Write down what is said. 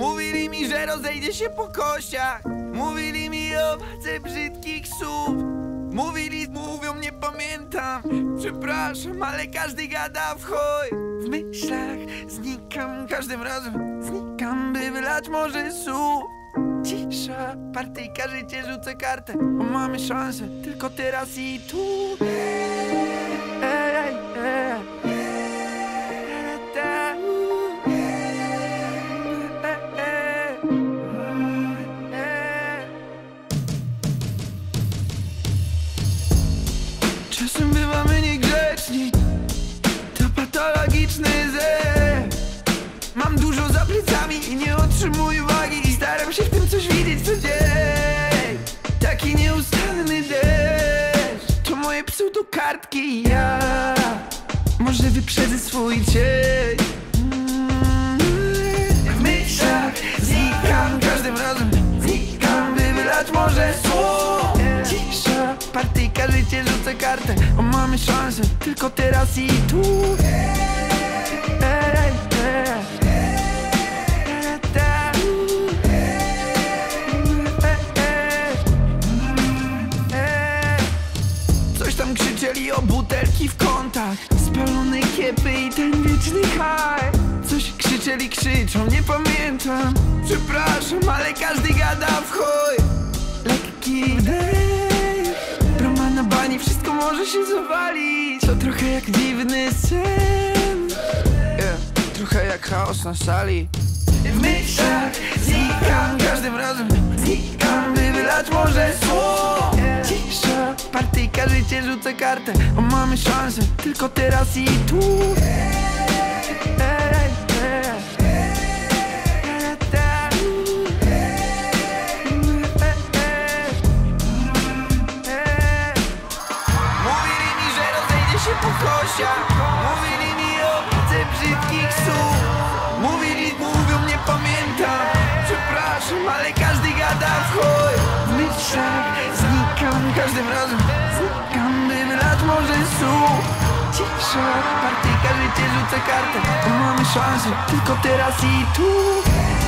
Mówili mi, że rozejdzie się po kościach. Mówili mi o wadze brzydkich słów. Mówili, mówią, nie pamiętam. Przepraszam, ale każdy gada w chuj W myślach znikam każdym razem Znikam, by wylać może słów. Cisza, partyjka, życie, rzucę kartę. Bo mamy szansę, tylko teraz i tu ja Może wyprzedzę swój cień Mm, W myślach znikam każdym razem Znikam, by wylać może słów Cisza, partyjka, życie, rzucę kartę. O mamy szansę, tylko teraz i tu kątach Spalone kiepy i ten wieczny haj. Coś krzyczeli, krzyczą, nie pamiętam. Przepraszam, ale każdy gada w chuj. Lekki wdech. Brama na bani, wszystko może się zawalić. To trochę jak dziwny sen. Yeah. Trochę jak chaos na sali. W myślach znikam każdym razem partyjka, życie, rzucę kartę O mamy szansę, tylko teraz i tu. Mówili mi, że rozejdzie się po kościach. Mówili mi o wadze brzydkich słów. Mówili, mówią, nie pamiętam. Przepraszam, ale każdy gada w chuj. W myślach znikam każdym razem Cisza, partyjka, życie, rzucę kartę mamy szansę, tylko teraz i tu.